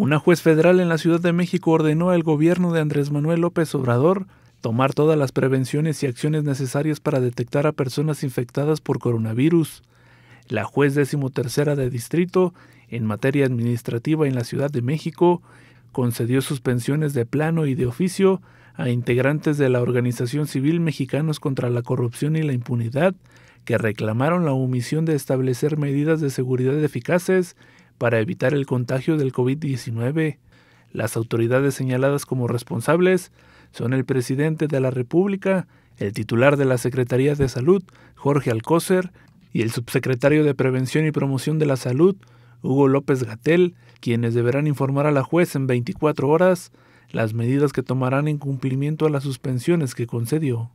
Una juez federal en la Ciudad de México ordenó al gobierno de Andrés Manuel López Obrador tomar todas las prevenciones y acciones necesarias para detectar a personas infectadas por coronavirus. La juez decimotercera de distrito en materia administrativa en la Ciudad de México concedió suspensiones de plano y de oficio a integrantes de la Organización Civil Mexicanos contra la Corrupción y la Impunidad que reclamaron la omisión de establecer medidas de seguridad eficaces para evitar el contagio del COVID-19. Las autoridades señaladas como responsables son el presidente de la República, el titular de la Secretaría de Salud, Jorge Alcócer, y el subsecretario de Prevención y Promoción de la Salud, Hugo López Gatel, quienes deberán informar a la juez en 24 horas las medidas que tomarán en cumplimiento a las suspensiones que concedió.